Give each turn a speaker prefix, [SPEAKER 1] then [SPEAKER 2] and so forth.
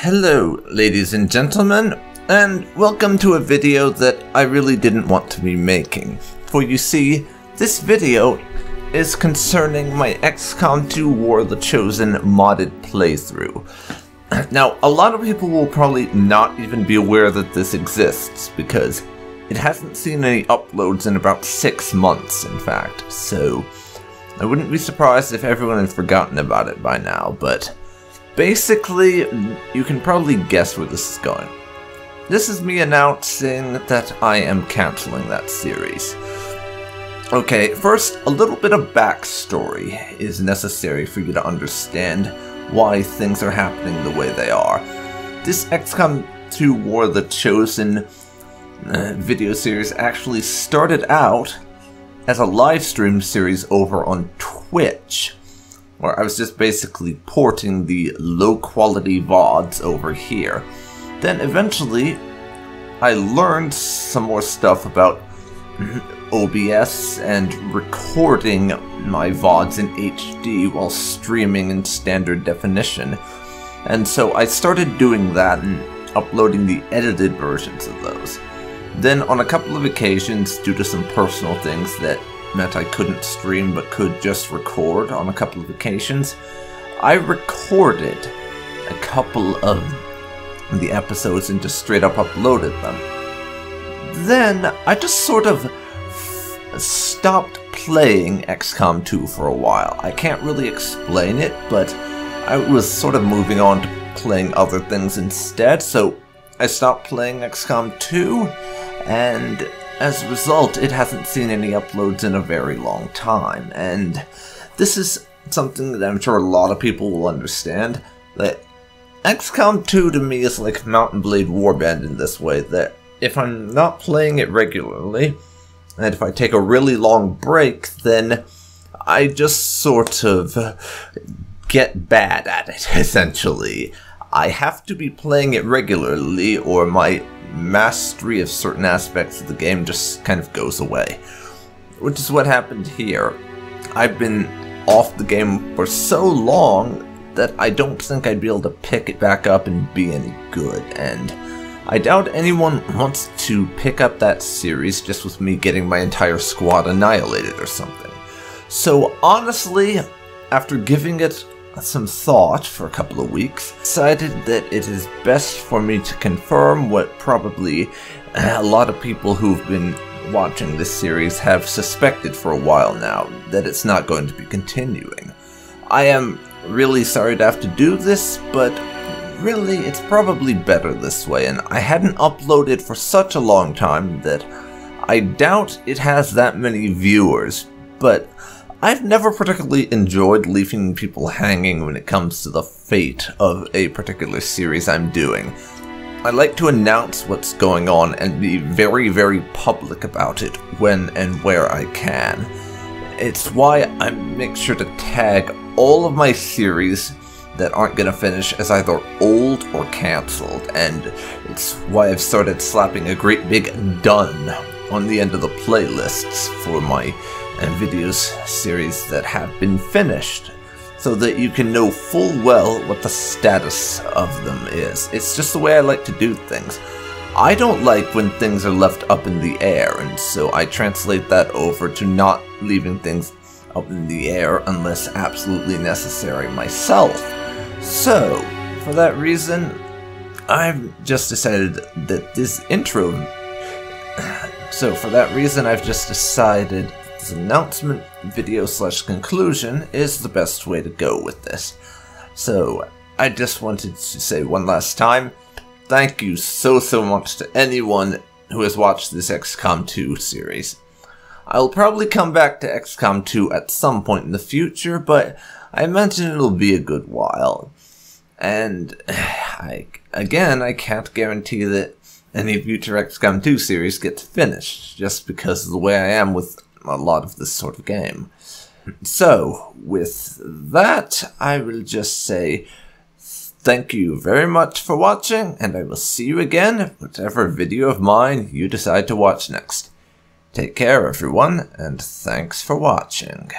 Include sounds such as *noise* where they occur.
[SPEAKER 1] Hello, ladies and gentlemen, and welcome to a video that I really didn't want to be making. For you see, this video is concerning my XCOM 2 War of the Chosen modded playthrough. *clears throat* Now, a lot of people will probably not even be aware that this exists, because it hasn't seen any uploads in about six months, in fact, so I wouldn't be surprised if everyone had forgotten about it by now, but basically, you can probably guess where this is going. This is me announcing that I am canceling that series. Okay, first, a little bit of backstory is necessary for you to understand why things are happening the way they are. This XCOM 2 War the Chosen uh, video series actually started out as a live stream series over on Twitch, where I was just basically porting the low quality VODs over here. Then eventually, I learned some more stuff about OBS and recording my VODs in HD while streaming in standard definition. And so I started doing that and uploading the edited versions of those. Then, on a couple of occasions, due to some personal things that meant I couldn't stream but could just record on a couple of occasions, I recorded a couple of the episodes and just straight up uploaded them. Then, I just sort of stopped playing XCOM 2 for a while. I can't really explain it, but I was sort of moving on to playing other things instead, so I stopped playing XCOM 2, and as a result, it hasn't seen any uploads in a very long time, and this is something that I'm sure a lot of people will understand, that XCOM 2 to me is like Mount & Blade Warband in this way, that if I'm not playing it regularly, and if I take a really long break, then I just sort of get bad at it, *laughs* essentially. I have to be playing it regularly, or my mastery of certain aspects of the game just kind of goes away. Which is what happened here. I've been off the game for so long that I don't think I'd be able to pick it back up and be any good, and I doubt anyone wants to pick up that series just with me getting my entire squad annihilated or something. So honestly, after giving it some thought for a couple of weeks, decided that it is best for me to confirm what probably uh, a lot of people who've been watching this series have suspected for a while now, that it's not going to be continuing. I am really sorry to have to do this, but really, it's probably better this way, and I hadn't uploaded for such a long time that I doubt it has that many viewers, but I've never particularly enjoyed leaving people hanging when it comes to the fate of a particular series I'm doing. I like to announce what's going on and be very, very public about it when and where I can. It's why I make sure to tag all of my series that aren't going to finish as either old or cancelled, and it's why I've started slapping a great big done on the end of the playlists for my uh, videos series that have been finished, so that you can know full well what the status of them is. It's just the way I like to do things. I don't like when things are left up in the air, and so I translate that over to not leaving things up in the air unless absolutely necessary myself. So, for that reason, I've just decided that this intro. *clears throat* So, for that reason, I've just decided announcement video slash conclusion is the best way to go with this. So, I just wanted to say one last time thank you so, so much to anyone who has watched this XCOM 2 series. I'll probably come back to XCOM 2 at some point in the future, but I imagine it'll be a good while. And *sighs* I, again, I can't guarantee that any future XCOM 2 series gets finished, just because of the way I am with a lot of this sort of game. So, with that, I will just say thank you very much for watching, and I will see you again whatever video of mine you decide to watch next. Take care, everyone, and thanks for watching.